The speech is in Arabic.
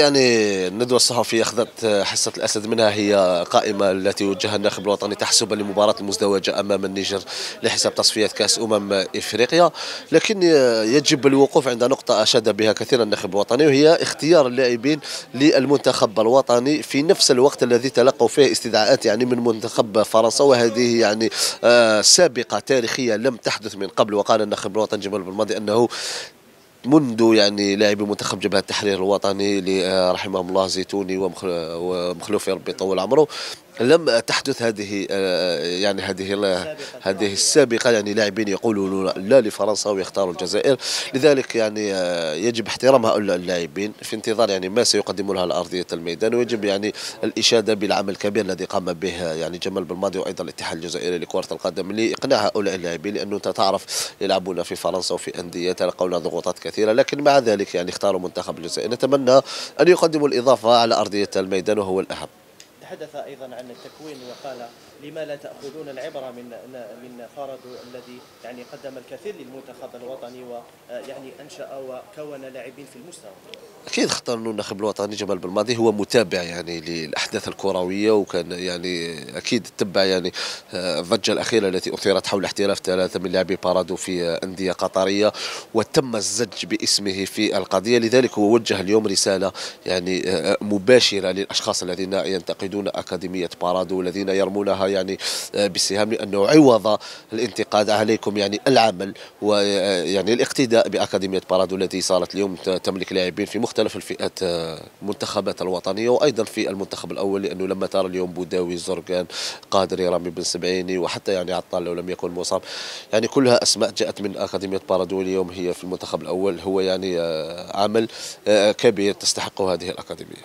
يعني الندوة الصحفية أخذت حصة الأسد منها هي قائمة التي وجهها الناخب الوطني تحسبا لمباراة المزدوجة أمام النيجر لحساب تصفيات كأس أمم إفريقيا. لكن يجب الوقوف عند نقطة أشاد بها كثيرا الناخب الوطني وهي اختيار اللاعبين للمنتخب الوطني في نفس الوقت الذي تلقوا فيه استدعاءات يعني من منتخب فرنسا. وهذه يعني آه، سابقة تاريخية لم تحدث من قبل. وقال الناخب الوطني جمال بالماضي أنه منذ يعني لاعبي منتخب جبهة التحرير الوطني رحمهم الله زيتوني ومخلوفي ربي يطول عمره. لم تحدث هذه يعني هذه هذه السابقة يعني لاعبين يقولوا لا لفرنسا ويختاروا الجزائر. لذلك يعني يجب احترام هؤلاء اللاعبين في انتظار يعني ما سيقدموا لها لارضيه الميدان. ويجب يعني الإشادة بالعمل الكبير الذي قام به يعني جمال بالماضي وأيضا الاتحاد الجزائري لكرة القدم لإقناع هؤلاء اللاعبين لأنه أنت تعرف يلعبون في فرنسا وفي أندية تلقون ضغوطات كثيرة. لكن مع ذلك يعني اختاروا منتخب الجزائر. نتمنى أن يقدموا الإضافة على أرضية الميدان وهو الأهم. تحدث أيضا عن التكوين وقال لما لا تأخذون العبرة من من فاردو الذي يعني قدم الكثير للمنتخب الوطني ويعني أنشأ وكون لاعبين في المستوى. أكيد اختار الناخب الوطني جمال بالماضي هو متابع يعني للأحداث الكروية وكان يعني أكيد تبع يعني آه، الضجة الأخيرة التي أثيرت حول احتراف ثلاثة من لاعبي بارادو في أندية قطرية وتم الزج باسمه في القضية. لذلك هو وجه اليوم رسالة يعني آه، مباشرة للأشخاص الذين ينتقدون أكاديمية بارادو والذين يرمونها يعني آه، بالسهام لأنه عوض الانتقاد عليكم يعني العمل ويعني الاقتداء بأكاديمية بارادو التي صارت اليوم تملك لاعبين في مختلف الفئات المنتخبات آه، الوطنية وأيضا في المنتخب الأول لأنه لما ترى اليوم بوداوي زرقان قادري رامي بن سبعيني وحتى يعني عطال لو لم يكن مصاب يعني كلها أسماء جاءت من أكاديمية بارادو اليوم هي في المنتخب الأول هو يعني آه، عمل كبير تستحقه هذه الأكاديمية.